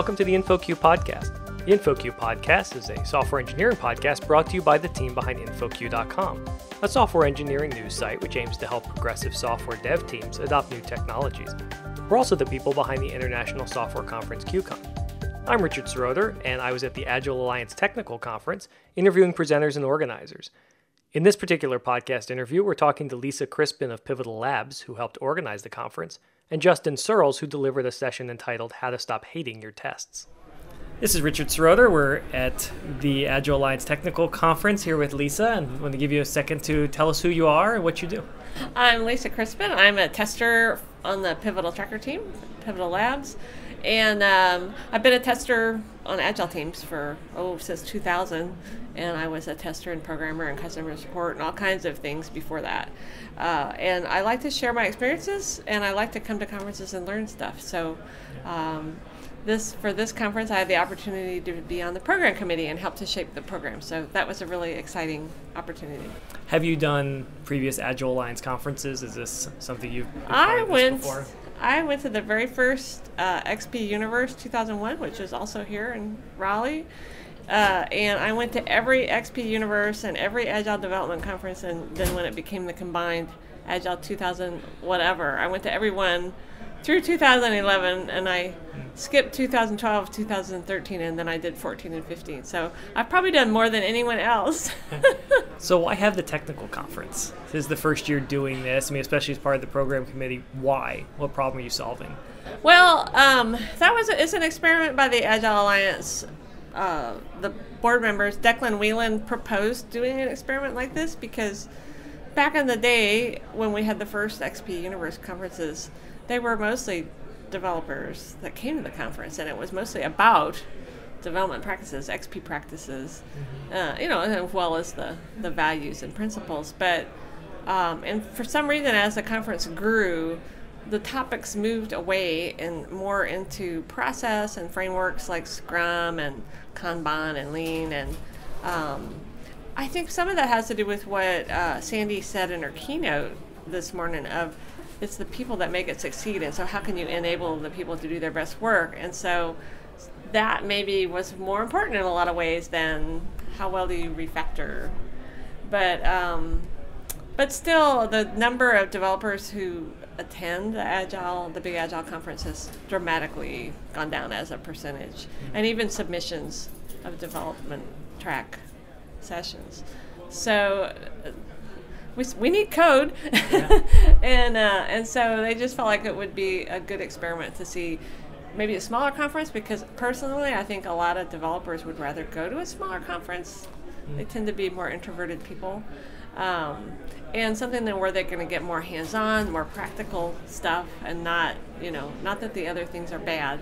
welcome to the InfoQ podcast. The InfoQ podcast is a software engineering podcast brought to you by the team behind InfoQ.com, a software engineering news site which aims to help progressive software dev teams adopt new technologies. We're also the people behind the International Software Conference QCon. I'm Richard Seroter, and I was at the Agile Alliance Technical Conference interviewing presenters and organizers. In this particular podcast interview, we're talking to Lisa Crispin of Pivotal Labs, who helped organize the conference, and Justin Searls, who delivered a session entitled How to Stop Hating Your Tests. This is Richard Seroter. We're at the Agile Alliance Technical Conference here with Lisa, and I want to give you a second to tell us who you are and what you do. I'm Lisa Crispin. I'm a tester on the Pivotal Tracker team, Pivotal Labs. And um, I've been a tester on Agile teams for, oh, since 2000. And I was a tester and programmer and customer support and all kinds of things before that. Uh, and I like to share my experiences and I like to come to conferences and learn stuff. So, um, this for this conference, I had the opportunity to be on the program committee and help to shape the program. So that was a really exciting opportunity. Have you done previous Agile Alliance conferences? Is this something you've? I went. Before? I went to the very first uh, XP Universe 2001, which is also here in Raleigh. Uh, and I went to every XP Universe and every Agile Development Conference, and then when it became the combined Agile 2000 whatever, I went to every one through 2011, and I skipped 2012, 2013, and then I did 14 and 15. So I've probably done more than anyone else. so why have the technical conference? This is the first year doing this. I mean, especially as part of the program committee. Why? What problem are you solving? Well, um, that was a, it's an experiment by the Agile Alliance. Uh, the board members, Declan Whelan, proposed doing an experiment like this because back in the day when we had the first XP Universe conferences, they were mostly developers that came to the conference, and it was mostly about development practices, XP practices, mm-hmm. uh, you know, as well as the, the values and principles. But um, and for some reason, as the conference grew, the topics moved away and more into process and frameworks like Scrum and Kanban and Lean and um, I think some of that has to do with what uh, Sandy said in her keynote this morning of it's the people that make it succeed and so how can you enable the people to do their best work? And so that maybe was more important in a lot of ways than how well do you refactor. But um, but still the number of developers who attend the agile the big agile conference has dramatically gone down as a percentage. And even submissions of development track sessions. So we, we need code yeah. and uh, and so they just felt like it would be a good experiment to see maybe a smaller conference because personally I think a lot of developers would rather go to a smaller conference mm. they tend to be more introverted people um, and something that where they're going to get more hands-on more practical stuff and not you know not that the other things are bad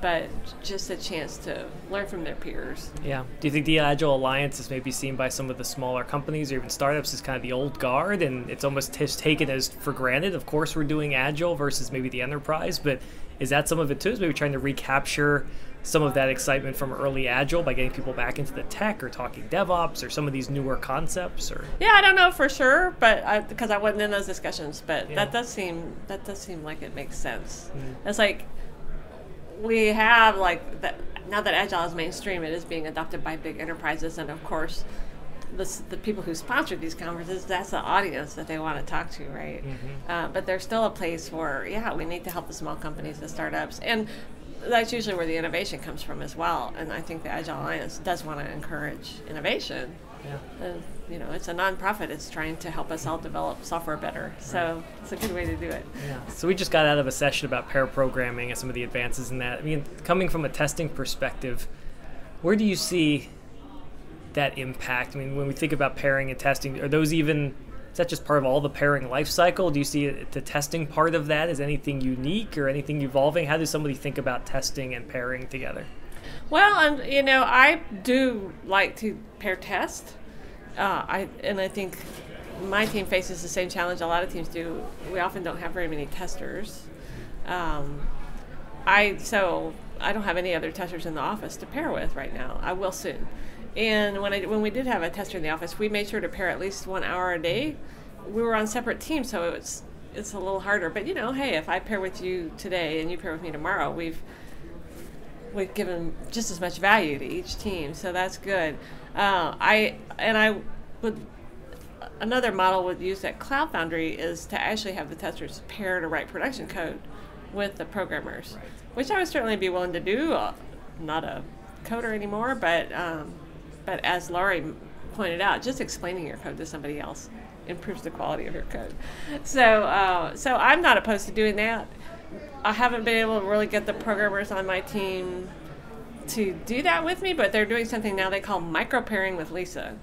but just a chance to learn from their peers. Yeah. Do you think the Agile Alliance is maybe seen by some of the smaller companies or even startups as kind of the old guard and it's almost t- taken as for granted? Of course, we're doing Agile versus maybe the enterprise, but is that some of it too? Is maybe trying to recapture some of that excitement from early Agile by getting people back into the tech or talking DevOps or some of these newer concepts? Or yeah, I don't know for sure, but because I, I, wasn't in those discussions, but yeah. that does seem that does seem like it makes sense. Mm. It's like we have like that now that agile is mainstream it is being adopted by big enterprises and of course the, the people who sponsor these conferences that's the audience that they want to talk to right mm-hmm. uh, but there's still a place where yeah we need to help the small companies the startups and that's usually where the innovation comes from as well and i think the agile alliance does want to encourage innovation yeah. And, you know, it's a nonprofit. It's trying to help us all develop software better. So right. it's a good way to do it. Yeah. So we just got out of a session about pair programming and some of the advances in that. I mean, coming from a testing perspective, where do you see that impact? I mean, when we think about pairing and testing, are those even is that just part of all the pairing life cycle? Do you see the testing part of that as anything unique or anything evolving? How does somebody think about testing and pairing together? Well, and you know, I do like to pair test. Uh, I and I think my team faces the same challenge a lot of teams do. We often don't have very many testers. Um, I so I don't have any other testers in the office to pair with right now. I will soon. And when I when we did have a tester in the office, we made sure to pair at least one hour a day. We were on separate teams, so it's it's a little harder. But you know, hey, if I pair with you today and you pair with me tomorrow, we've we've given just as much value to each team, so that's good. Uh, I and I would another model would use at Cloud Foundry is to actually have the testers pair to write production code with the programmers, right. which I would certainly be willing to do. Uh, not a coder anymore, but um, but as Laurie pointed out, just explaining your code to somebody else improves the quality of your code. So uh, so I'm not opposed to doing that. I haven't been able to really get the programmers on my team to do that with me, but they're doing something now they call micro pairing with Lisa.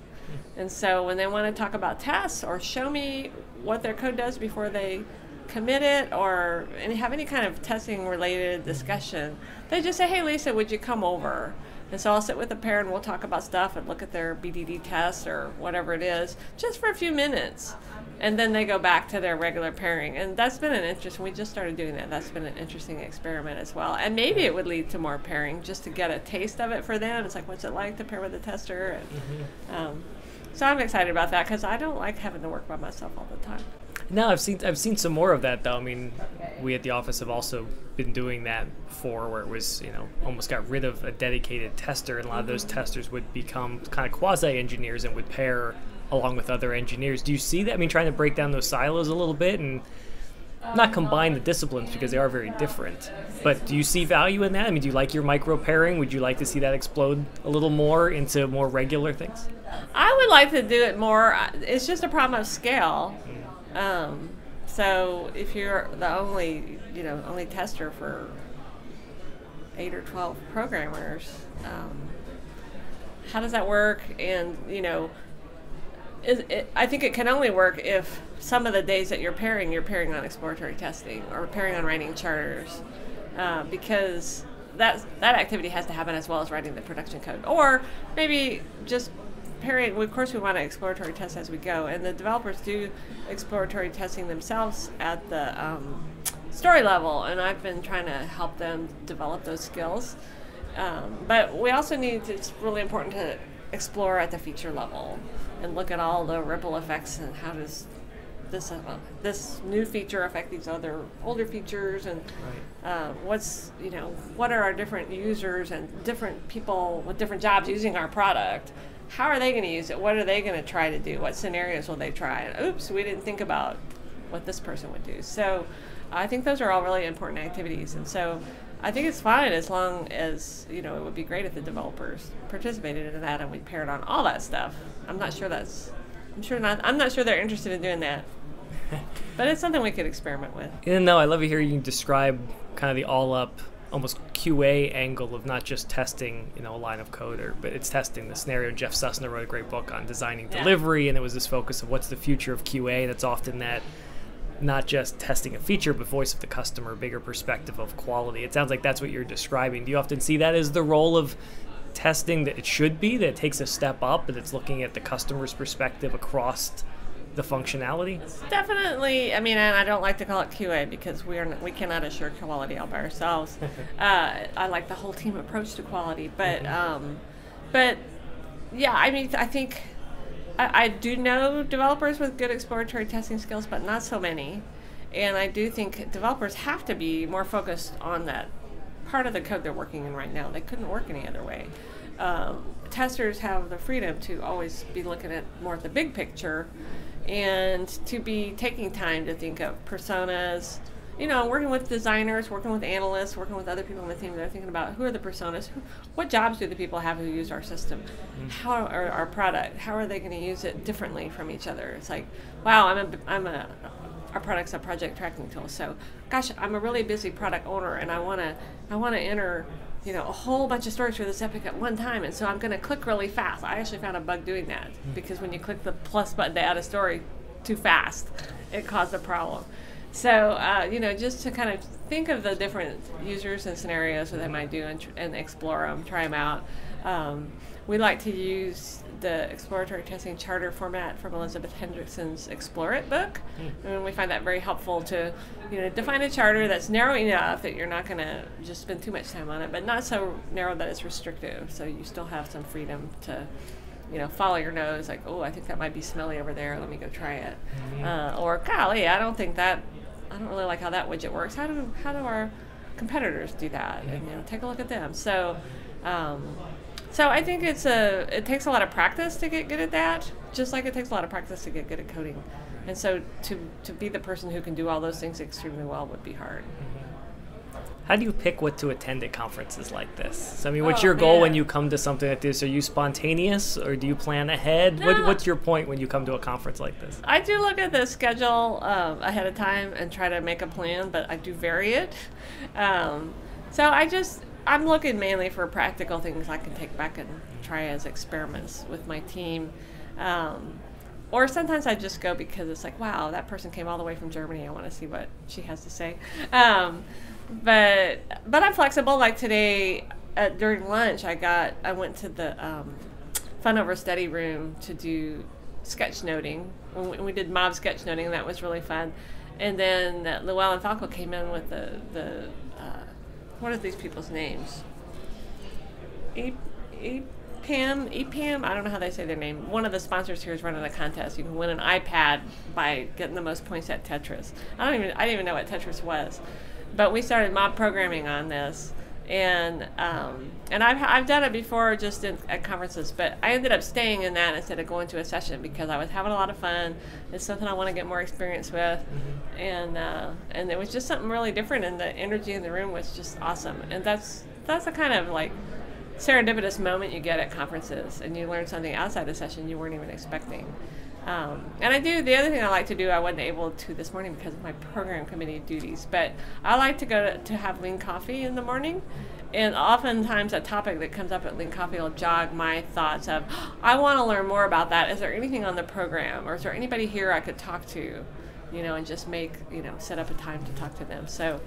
And so when they want to talk about tests or show me what their code does before they commit it or any, have any kind of testing related discussion, they just say, hey, Lisa, would you come over? And so I'll sit with a pair and we'll talk about stuff and look at their BDD test or whatever it is just for a few minutes. And then they go back to their regular pairing. And that's been an interesting, we just started doing that. That's been an interesting experiment as well. And maybe it would lead to more pairing just to get a taste of it for them. It's like, what's it like to pair with a tester? And, mm-hmm. um, so I'm excited about that because I don't like having to work by myself all the time. No, I've seen I've seen some more of that though. I mean, we at the office have also been doing that before, where it was you know almost got rid of a dedicated tester, and a lot of those mm-hmm. testers would become kind of quasi engineers and would pair along with other engineers. Do you see that? I mean, trying to break down those silos a little bit and not combine the disciplines because they are very different. But do you see value in that? I mean, do you like your micro pairing? Would you like to see that explode a little more into more regular things? I would like to do it more. It's just a problem of scale. Um, so if you're the only, you know, only tester for eight or twelve programmers, um, how does that work? And you know, it, I think it can only work if some of the days that you're pairing, you're pairing on exploratory testing or pairing on writing charters, uh, because that that activity has to happen as well as writing the production code, or maybe just pairing. Of course, we want to exploratory test as we go, and the developers do exploratory testing themselves at the um, story level, and I've been trying to help them develop those skills. Um, but we also need to, it's really important to explore at the feature level and look at all the ripple effects and how does this uh, this new feature affect these other older features and right. uh, what's you know what are our different users and different people with different jobs using our product how are they going to use it what are they going to try to do what scenarios will they try and oops we didn't think about what this person would do so i think those are all really important activities and so I think it's fine as long as you know it would be great if the developers participated in that and we paired on all that stuff. I'm not sure that's I'm sure not I'm not sure they're interested in doing that. but it's something we could experiment with. Yeah, no, I love to hear you describe kind of the all up almost QA angle of not just testing, you know, a line of code, or, but it's testing the scenario. Jeff Sussna wrote a great book on designing yeah. delivery, and it was this focus of what's the future of QA. That's often that not just testing a feature, but voice of the customer, bigger perspective of quality. It sounds like that's what you're describing. Do you often see that as the role of testing that it should be, that it takes a step up, and it's looking at the customer's perspective across the functionality? Definitely. I mean, and I don't like to call it QA because we are not, we cannot assure quality all by ourselves. uh, I like the whole team approach to quality, but mm-hmm. um, but yeah, I mean, I think I, I do know developers with good exploratory testing skills, but not so many. And I do think developers have to be more focused on that part of the code they're working in right now. They couldn't work any other way. Um, testers have the freedom to always be looking at more of the big picture and to be taking time to think of personas, you know, working with designers, working with analysts, working with other people on the team, they're thinking about who are the personas, who, what jobs do the people have who use our system, mm-hmm. how are our product, how are they going to use it differently from each other? It's like, wow, I'm a, I'm a, our product's a project tracking tool, so gosh, I'm a really busy product owner, and I want to, I want to enter, you know, a whole bunch of stories for this epic at one time, and so I'm going to click really fast. I actually found a bug doing that mm-hmm. because when you click the plus button to add a story too fast, it caused a problem. So, uh, you know, just to kind of think of the different users and scenarios that they might do and, tr- and explore them, try them out. Um, we like to use the exploratory testing charter format from Elizabeth Hendrickson's Explore It book. Mm. And we find that very helpful to, you know, define a charter that's narrow enough that you're not going to just spend too much time on it, but not so narrow that it's restrictive. So you still have some freedom to you know, follow your nose, like, oh, I think that might be smelly over there. Let me go try it. Mm-hmm. Uh, or, golly, I don't think that I don't really like how that widget works. How do how do our competitors do that, and you know, take a look at them. So, um, so I think it's a it takes a lot of practice to get good at that, just like it takes a lot of practice to get good at coding. And so to to be the person who can do all those things extremely well would be hard. How do you pick what to attend at conferences like this? So, I mean, what's Oh, your goal when you come to something like this? Are you spontaneous or do you plan ahead? No. What, what's your point when you come to a conference like this? I do look at the schedule um, ahead of time and try to make a plan, but I do vary it. Um, so I just I'm looking mainly for practical things I can take back and try as experiments with my team. Um, or sometimes I just go because it's like, wow, that person came all the way from Germany. I want to see what she has to say. Um, but but I'm flexible. Like today, uh, during lunch, I got I went to the um, fun over study room to do sketch noting. We, we did mob sketch noting, and that was really fun. And then Llewellyn Falco came in with the the what are these people's names? E- EPAM, EPAM, I don't know how they say their name. One of the sponsors here is running a contest. You can win an iPad by getting the most points at Tetris. I don't even I didn't even know what Tetris was, but we started mob programming on this, and um, and I've I've done it before just in, at conferences, but I ended up staying in that instead of going to a session because I was having a lot of fun. It's something I want to get more experience with, and uh, and it was just something really different, and the energy in the room was just awesome, and that's that's the kind of like serendipitous moment you get at conferences and you learn something outside the session you weren't even expecting. Um, and I do, the other thing I like to do, I wasn't able to this morning because of my program committee duties, but I like to go to, to have lean coffee in the morning. And oftentimes, a topic that comes up at Lean Coffee will jog my thoughts of, I want to learn more about that. Is there anything on the program? Or is there anybody here I could talk to? You know, and just make, you know, set up a time to talk to them. So,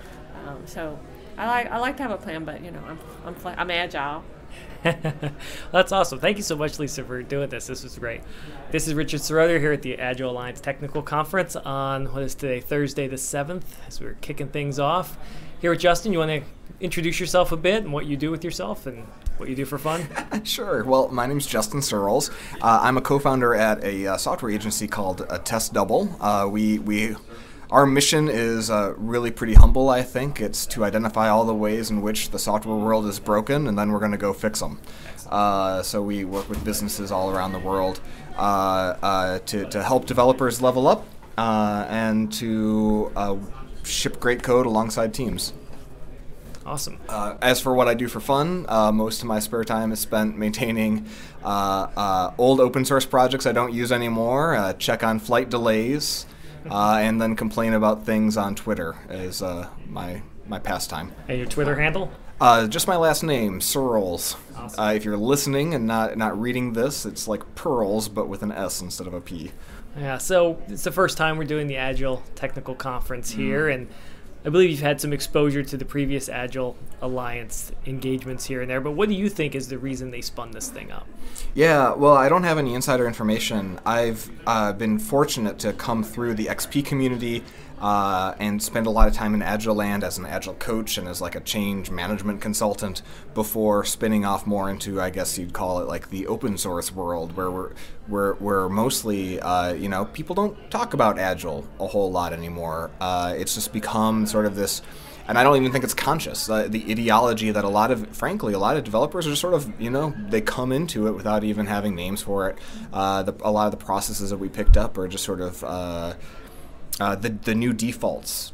um, so I like, I like to have a plan, but, you know, I'm, I'm, I'm agile. That's awesome. Thank you so much, Lisa, for doing this. This was great. This is Richard Seroter here at the Agile Alliance Technical Conference on what is today, Thursday the 7th, as we're kicking things off. Here with Justin, you want to introduce yourself a bit and what you do with yourself and what you do for fun? Sure. Well, my name's Justin Searls. Uh, I'm a co-founder at a uh, software agency called uh, Test Double. Uh, we we our mission is uh, really pretty humble. I think it's to identify all the ways in which the software world is broken, and then we're going to go fix them. Uh, so we work with businesses all around the world uh, uh, to to help developers level up uh, and to uh, ship great code alongside teams. Awesome. Uh, as for what I do for fun, uh, most of my spare time is spent maintaining uh, uh, old open source projects I don't use anymore, uh, check on flight delays, uh, and then complain about things on Twitter as uh, my my pastime. And your Twitter handle? Uh, just my last name, Searls. Awesome. Uh, if you're listening and not not reading this, it's like pearls but with an S instead of a P. Yeah, so it's the first time we're doing the Agile Technical Conference here, and I believe you've had some exposure to the previous Agile Alliance engagements here and there. But what do you think is the reason they spun this thing up? Yeah, well, I don't have any insider information. I've uh, been fortunate to come through the XP community uh, and spend a lot of time in Agile land as an Agile coach and as like a change management consultant before spinning off more into, I guess you'd call it like the open source world, where we're where where mostly, uh, you know, people don't talk about Agile a whole lot anymore. Uh, it's just become sort of this and I don't even think it's conscious. Uh, the ideology that a lot of, frankly, a lot of developers are sort of, you know, they come into it without even having names for it. Uh, the, a lot of the processes that we picked up are just sort of uh, uh, the the new defaults.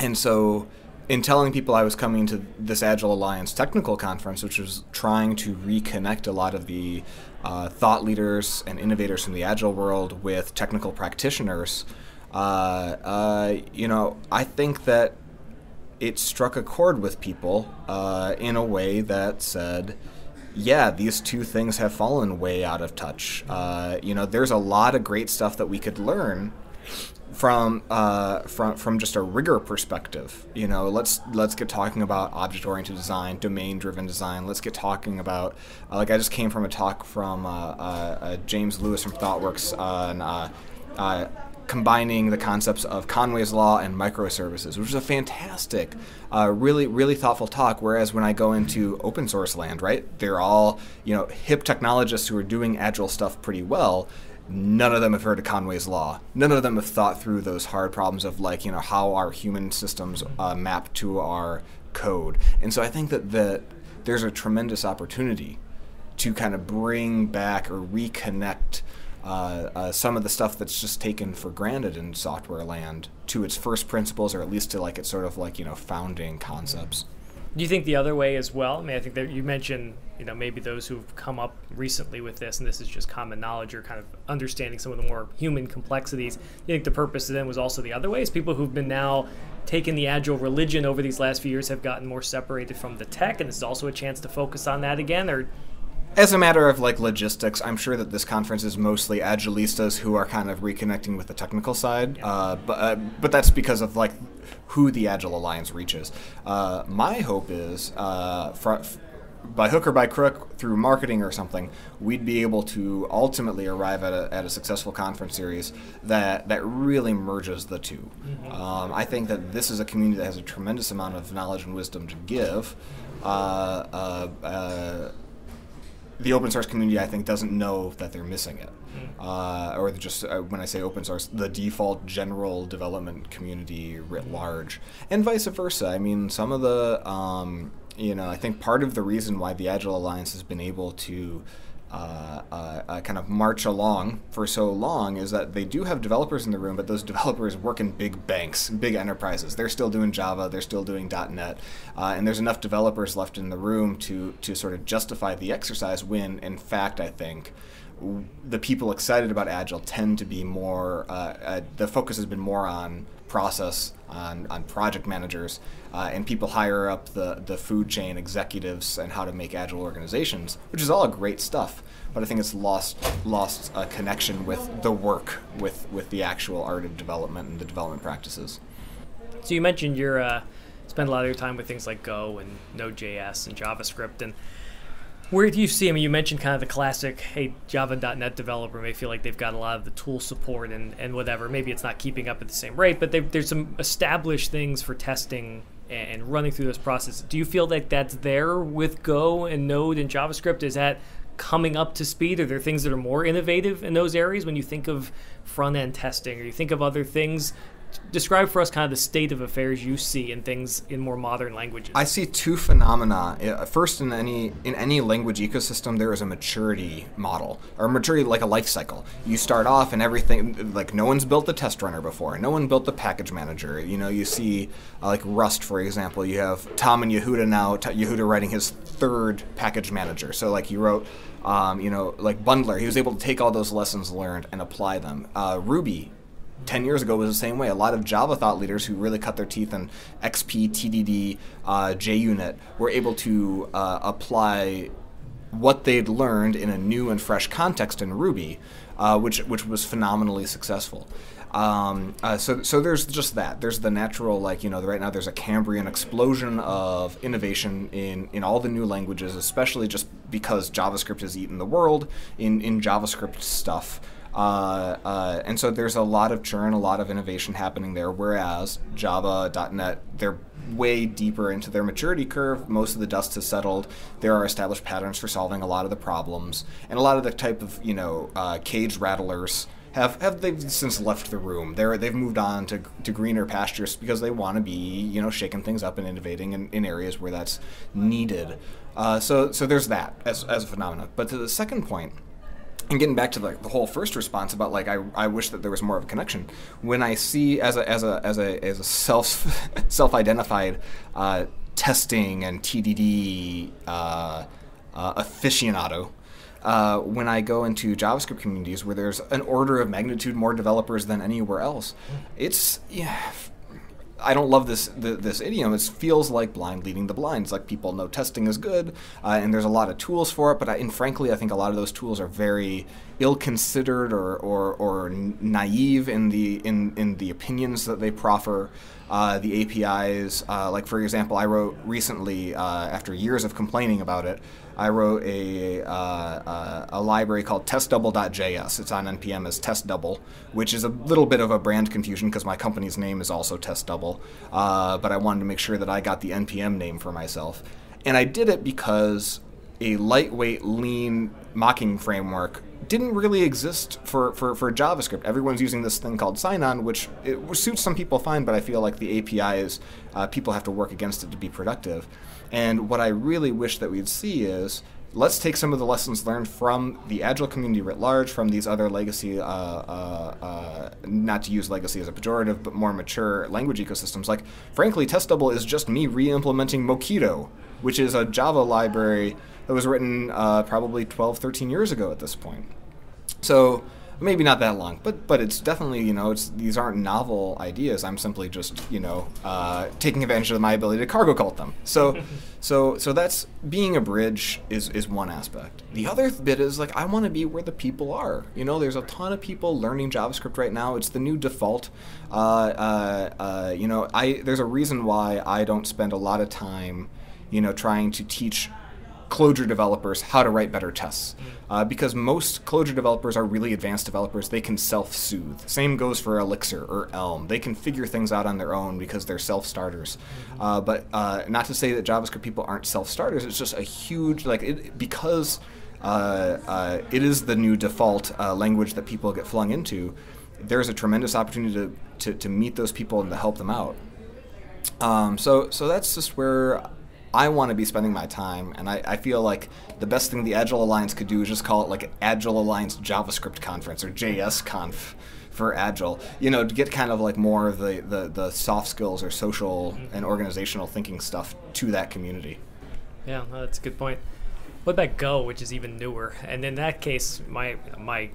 And so, in telling people I was coming to this Agile Alliance technical conference, which was trying to reconnect a lot of the uh, thought leaders and innovators from the Agile world with technical practitioners, uh, uh, you know, I think that it struck a chord with people uh, in a way that said, yeah, these two things have fallen way out of touch. Uh, you know, there's a lot of great stuff that we could learn from uh, from from just a rigor perspective. You know, let's let's get talking about object-oriented design, domain-driven design. Let's get talking about uh, like I just came from a talk from uh, uh, uh, James Lewis from ThoughtWorks on. Uh, combining the concepts of Conway's Law and microservices, which is a fantastic, really, really thoughtful talk. Whereas when I go into open source land, right, they're all, you know, hip technologists who are doing agile stuff pretty well. None of them have heard of Conway's Law. None of them have thought through those hard problems of like, you know, how our human systems uh, map to our code. And so I think that, that there's a tremendous opportunity to kind of bring back or reconnect uh, uh, some of the stuff that's just taken for granted in software land to its first principles, or at least to like its sort of like you know founding concepts. Do you think the other way as well? I mean, I think that you mentioned, you know, maybe those who've come up recently with this, and this is just common knowledge or kind of understanding some of the more human complexities. You think the purpose then was also the other ways? People who've been now taken the agile religion over these last few years have gotten more separated from the tech, and this is also a chance to focus on that again, or as a matter of like logistics, I'm sure that this conference is mostly agilistas who are kind of reconnecting with the technical side. Yeah. Uh, but uh, but that's because of like who the Agile Alliance reaches. Uh, my hope is uh, for, by hook or by crook through marketing or something, we'd be able to ultimately arrive at a, at a successful conference series that, that really merges the 2 mm-hmm. um, I think that this is a community that has a tremendous amount of knowledge and wisdom to give. Uh, uh, uh the open source community, I think, doesn't know that they're missing it. Hmm. Uh, or just uh, when I say open source, the default general development community writ large, and vice versa. I mean, some of the, um, you know, I think part of the reason why the Agile Alliance has been able to uh, uh, uh, kind of march along for so long is that they do have developers in the room, but those developers work in big banks, big enterprises. They're still doing Java, they're still doing .NET, uh, and there's enough developers left in the room to to sort of justify the exercise. When in fact, I think the people excited about Agile tend to be more. Uh, uh, the focus has been more on process on, on project managers uh, and people higher up the, the food chain executives and how to make agile organizations, which is all great stuff. But I think it's lost lost a connection with the work, with, with the actual art of development and the development practices. So you mentioned you uh, spend a lot of your time with things like Go and Node.js and JavaScript, and where do you see? I mean, you mentioned kind of the classic, hey, Java.NET developer may feel like they've got a lot of the tool support and, and whatever. Maybe it's not keeping up at the same rate, but there's some established things for testing and running through this process. Do you feel like that's there with Go and Node and JavaScript? Is that coming up to speed? Are there things that are more innovative in those areas when you think of front end testing or you think of other things describe for us kind of the state of affairs you see in things in more modern languages. I see two phenomena. First, in any in any language ecosystem, there is a maturity model or maturity like a life cycle. You start off and everything like no one's built the test runner before. No one built the package manager. You know, you see uh, like Rust, for example. You have Tom and Yehuda now. Yehuda writing his third package manager. So like he wrote. Um, you know, like Bundler, he was able to take all those lessons learned and apply them. Uh, Ruby 10 years ago was the same way. A lot of Java thought leaders who really cut their teeth in XP, TDD, uh, JUnit were able to uh, apply what they'd learned in a new and fresh context in Ruby, uh, which, which was phenomenally successful. Um, uh, so, so there's just that. There's the natural, like, you know, right now there's a Cambrian explosion of innovation in, in all the new languages, especially just because JavaScript has eaten the world in, in JavaScript stuff. Uh, uh, and so there's a lot of churn, a lot of innovation happening there. Whereas Java.NET, they're way deeper into their maturity curve. Most of the dust has settled. There are established patterns for solving a lot of the problems, and a lot of the type of you know uh, cage rattlers have have they've since left the room. They're they've moved on to to greener pastures because they want to be you know shaking things up and innovating in, in areas where that's needed. Uh, so so there's that as as a phenomenon. But to the second point and getting back to the, the whole first response about like I, I wish that there was more of a connection when I see as a as a as a as a self self identified uh, testing and TDD uh, uh, aficionado. Uh, when I go into JavaScript communities where there's an order of magnitude more developers than anywhere else, it's yeah, I don't love this the, this idiom. It feels like blind leading the blind. It's like people know testing is good, uh, and there's a lot of tools for it. But I, and frankly, I think a lot of those tools are very ill-considered or, or, or naive in the in, in the opinions that they proffer. Uh, the APIs, uh, like for example, I wrote recently uh, after years of complaining about it. I wrote a, uh, uh, a library called testdouble.js. It's on NPM as testdouble, which is a little bit of a brand confusion because my company's name is also testdouble. But I wanted to make sure that I got the NPM name for myself. And I did it because a lightweight, lean mocking framework didn't really exist for, for, for JavaScript. Everyone's using this thing called Sinon, which it suits some people fine, but I feel like the API is uh, people have to work against it to be productive. And what I really wish that we'd see is let's take some of the lessons learned from the agile community writ large, from these other legacy, uh, uh, uh, not to use legacy as a pejorative, but more mature language ecosystems. Like, frankly, Testdouble is just me re-implementing Mockito, which is a Java library that was written uh, probably 12, 13 years ago at this point. So maybe not that long, but but it's definitely you know it's these aren't novel ideas. I'm simply just you know uh, taking advantage of my ability to cargo cult them. So so so that's being a bridge is is one aspect. The other bit is like I want to be where the people are. You know, there's a ton of people learning JavaScript right now. It's the new default. Uh, uh, uh you know, I there's a reason why I don't spend a lot of time, you know, trying to teach Clojure developers how to write better tests. Uh, because most Clojure developers are really advanced developers. They can self soothe. Same goes for Elixir or Elm. They can figure things out on their own because they're self starters. Uh, but uh, not to say that JavaScript people aren't self starters, it's just a huge, like, it, because uh, uh, it is the new default uh, language that people get flung into, there's a tremendous opportunity to, to, to meet those people and to help them out. Um, so, so that's just where I want to be spending my time, and I, I, feel like the best thing the Agile Alliance could do is just call it like an Agile Alliance JavaScript Conference or JS Conf for Agile. You know, to get kind of like more of the, the, the soft skills or social mm-hmm. and organizational thinking stuff to that community. Yeah, that's a good point. What about Go, which is even newer? And in that case, my my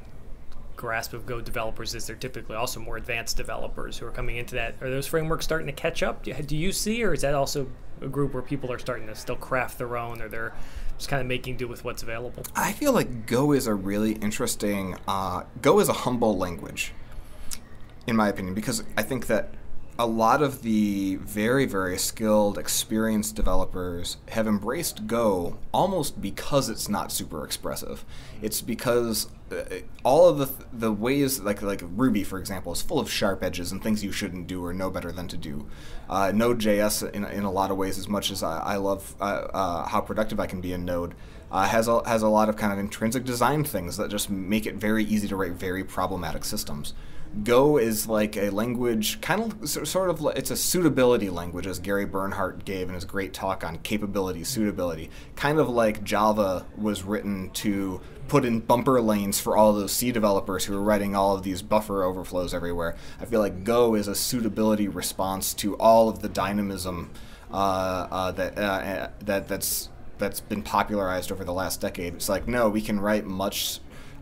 grasp of Go developers is they're typically also more advanced developers who are coming into that. Are those frameworks starting to catch up? Do you see, or is that also a group where people are starting to still craft their own, or they're just kind of making do with what's available? I feel like Go is a really interesting. Uh, Go is a humble language, in my opinion, because I think that a lot of the very, very skilled, experienced developers have embraced Go almost because it's not super expressive. It's because uh, all of the the ways, like like Ruby, for example, is full of sharp edges and things you shouldn't do or know better than to do. Uh, Node.js, in, in a lot of ways, as much as I, I love uh, uh how productive I can be in Node, uh, has a has a lot of kind of intrinsic design things that just make it very easy to write very problematic systems. Go is like a language, kind of sort of, it's a suitability language, as Gary Bernhardt gave in his great talk on capability, suitability. Kind of like Java was written to put in bumper lanes for all those C developers who are writing all of these buffer overflows everywhere. I feel like Go is a suitability response to all of the dynamism uh, uh, that uh, that that's that's been popularized over the last decade. It's like no, we can write much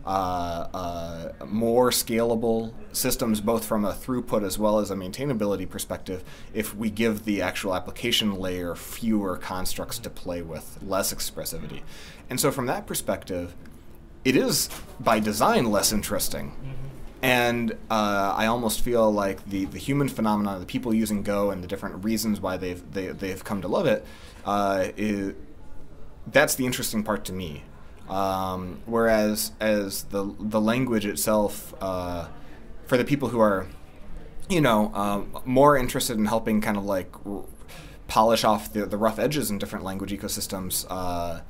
uh, uh, more scalable systems, both from a throughput as well as a maintainability perspective, if we give the actual application layer fewer constructs to play with, less expressivity. And so, from that perspective, it is by design less interesting. Mm-hmm. And uh, I almost feel like the, the human phenomenon, the people using Go, and the different reasons why they've they, they've come to love it, uh, is, that's the interesting part to me. Um, whereas as the the language itself, uh, for the people who are, you know, um, more interested in helping kind of like r- polish off the, the rough edges in different language ecosystems, uh,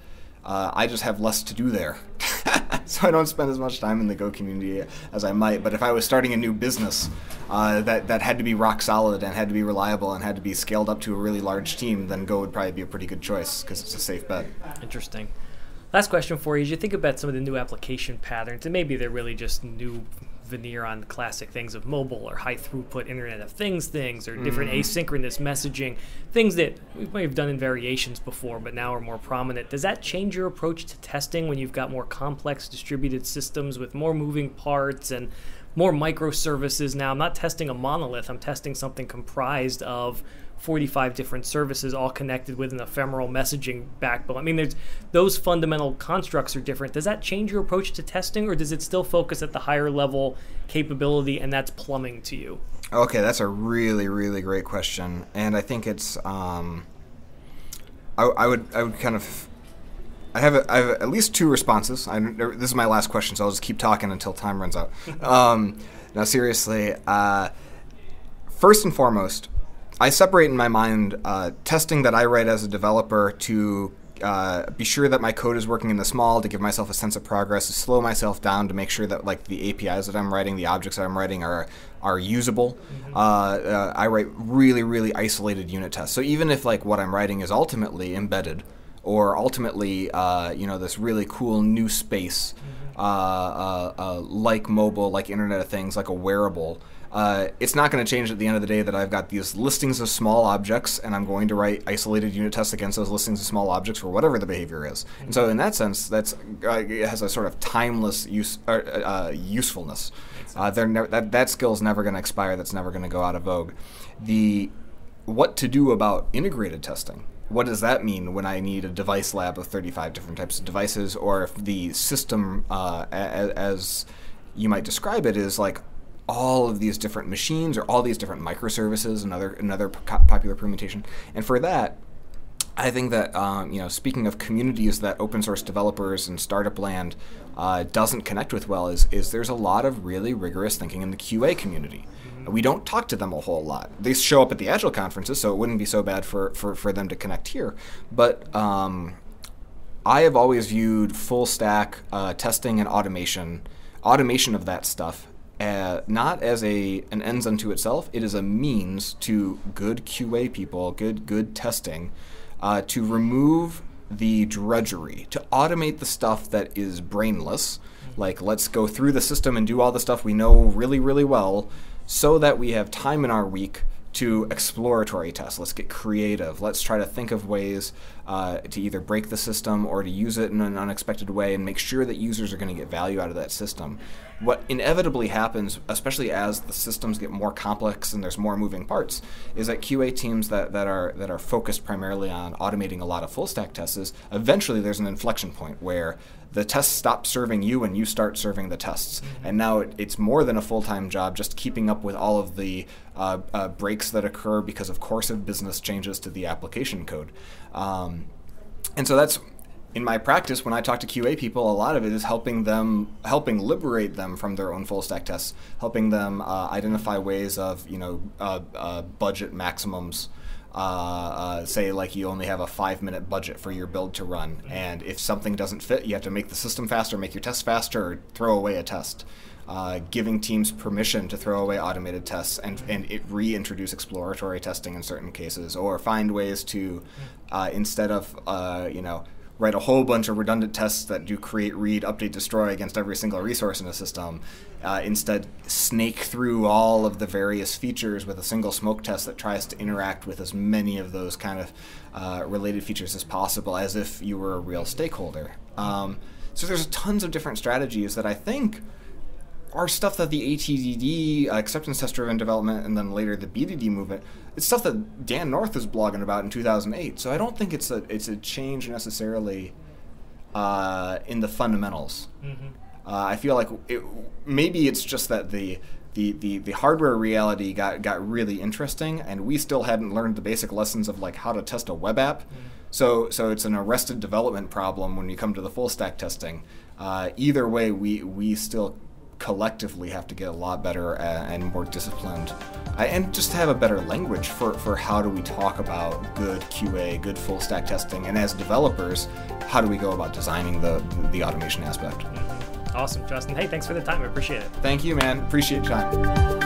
uh, I just have less to do there. so I don't spend as much time in the Go community as I might. But if I was starting a new business uh, that that had to be rock solid and had to be reliable and had to be scaled up to a really large team, then Go would probably be a pretty good choice because it's a safe bet. Interesting. Last question for you: As you think about some of the new application patterns, and maybe they're really just new veneer on classic things of mobile or high throughput Internet of Things things or different mm. asynchronous messaging, things that we might have done in variations before, but now are more prominent. Does that change your approach to testing when you've got more complex distributed systems with more moving parts and more microservices now? I'm not testing a monolith. I'm testing something comprised of 45 different services all connected with an ephemeral messaging backbone. I mean, there's those fundamental constructs are different. Does that change your approach to testing, or does it still focus at the higher level capability, and that's plumbing to you? Okay, that's a really, really great question, and I think it's. Um, I, I would, I would kind of. I have, a, I have at least two responses. I, this is my last question, so I'll just keep talking until time runs out. um, now, seriously, uh, first and foremost, I separate in my mind uh, testing that I write as a developer to uh, be sure that my code is working in the small to give myself a sense of progress, to slow myself down to make sure that like the APIs that I'm writing, the objects that I'm writing are are usable. Mm-hmm. Uh, uh, I write really really isolated unit tests. So even if like what I'm writing is ultimately embedded, or ultimately uh, you know this really cool new space, mm-hmm. uh, uh, like mobile, like Internet of Things, like a wearable uh, it's not going to change at the end of the day that I've got these listings of small objects and I'm going to write isolated unit tests against those listings of small objects for whatever the behavior is. And so in that sense, that's uh, it has a sort of timeless use uh, uh usefulness. Uh, that that skill is never going to expire. That's never going to go out of vogue. The what to do about integrated testing what does that mean when I need a device lab of 35 different types of devices, or if the system, uh, as, you might describe it, is like all of these different machines or all these different microservices, another another popular permutation. And for that, I think that um, you know, speaking of communities that open source developers and startup land uh, doesn't connect with well, is is there's a lot of really rigorous thinking in the QA community. Mm-hmm. We don't talk to them a whole lot. They show up at the Agile conferences, so it wouldn't be so bad for for, for them to connect here. But um, I have always viewed full stack uh, testing and automation, automation of that stuff uh, not as a an ends unto itself. It is a means to good QA people, good good testing, uh, to remove the drudgery, to automate the stuff that is brainless. Like let's go through the system and do all the stuff we know really really well, so that we have time in our week to exploratory tests. Let's get creative. Let's try to think of ways uh, to either break the system or to use it in an unexpected way and make sure that users are going to get value out of that system. What inevitably happens, especially as the systems get more complex and there's more moving parts, is that QA teams that, that are that are focused primarily on automating a lot of full stack tests, eventually there's an inflection point where the tests stop serving you and you start serving the tests. Mm-hmm. And now it, it's more than a full time job just keeping up with all of the uh, uh, breaks that occur because of course of business changes to the application code. Um, and so that's in my practice when I talk to QA people, a lot of it is helping them, helping liberate them from their own full stack tests, helping them uh, identify ways of you know uh, uh, budget maximums uh, uh, say like you only have a five minute budget for your build to run, and if something doesn't fit, you have to make the system faster, make your test faster, or throw away a test. Uh, giving teams permission to throw away automated tests and, and it reintroduce exploratory testing in certain cases, or find ways to, uh, instead of uh, you know write a whole bunch of redundant tests that do create, read, update, destroy against every single resource in a system. Uh, instead, snake through all of the various features with a single smoke test that tries to interact with as many of those kind of uh, related features as possible, as if you were a real stakeholder. Um, so there's tons of different strategies that I think are stuff that the ATDD, uh, acceptance test driven development, and then later the BDD movement, it's stuff that Dan North was blogging about in 2008. So I don't think it's a it's a change necessarily uh, in the fundamentals. Mm-hmm. Uh, I feel like it, maybe it's just that the, the, the, the hardware reality got, got really interesting, and we still hadn't learned the basic lessons of like how to test a web app. Mm-hmm. So so it's an arrested development problem when you come to the full stack testing. Uh, either way, we we still collectively have to get a lot better uh, and more disciplined and just have a better language for, for how do we talk about good QA, good full stack testing, and as developers, how do we go about designing the, the automation aspect. Awesome, Justin. Hey, thanks for the time. I appreciate it. Thank you, man. Appreciate your time.